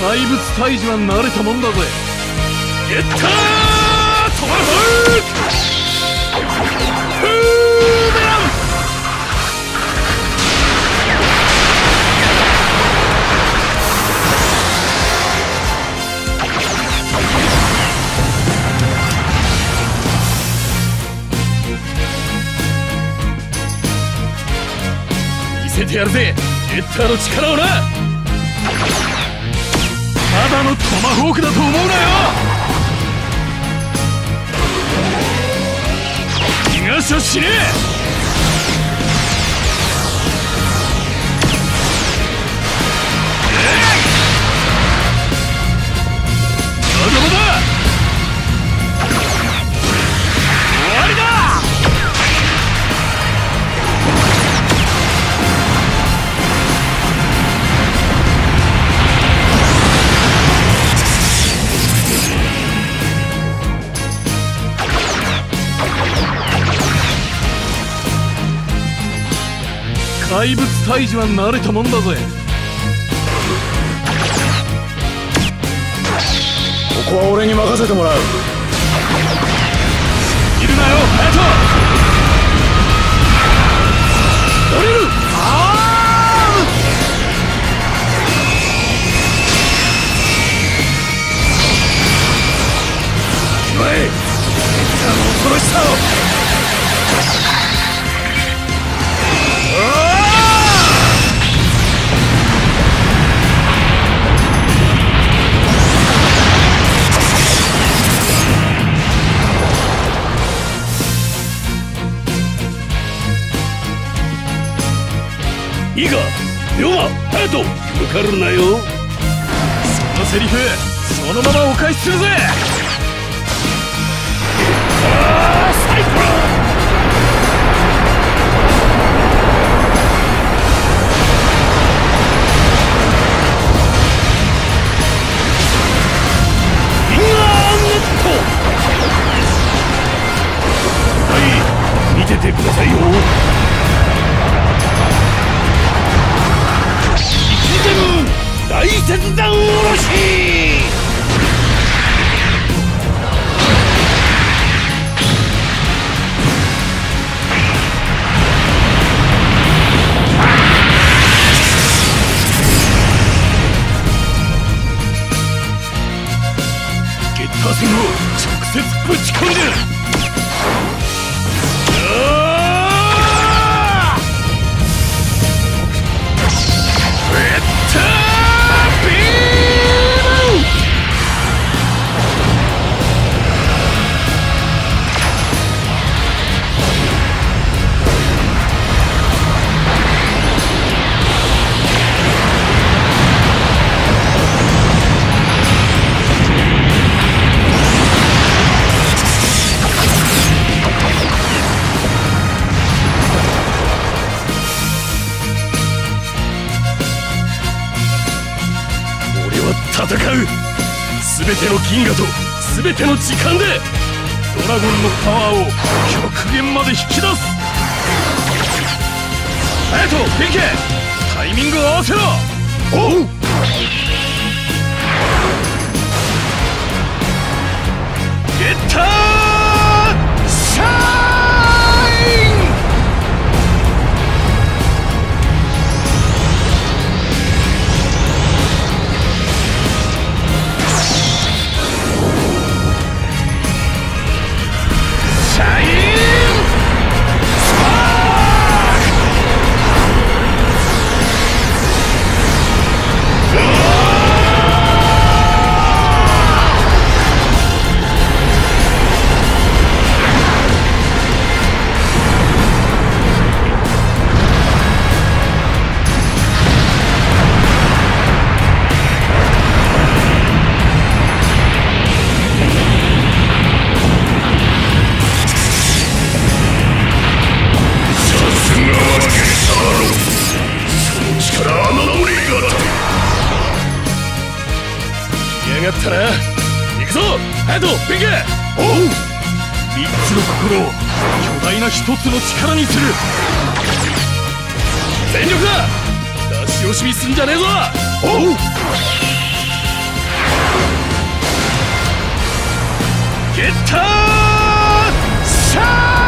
怪物退治は慣れたもんだぜ。ゲッター!止まるフーメラン見せてやるぜゲッターの力をなだのトマホークだと思うなよ。逃がしゃしねえ。怪物退治は慣れたもんだぜ。ここは俺に任せてもらう。いいか龍馬隼人抜かるなよ。そのセリフそのままお返しするぜ。切断おろしゲッター戦を直接ぶち込んで戦う。全ての銀河と全ての時間でドラゴンのパワーを極限まで引き出す。隼人弁慶タイミング合わせろ。おう。がった行くぞ。おう!つの心を巨大なつの力にする。全力だ!出し惜しみすんじゃねえぞ!おう!ゲッター!シャー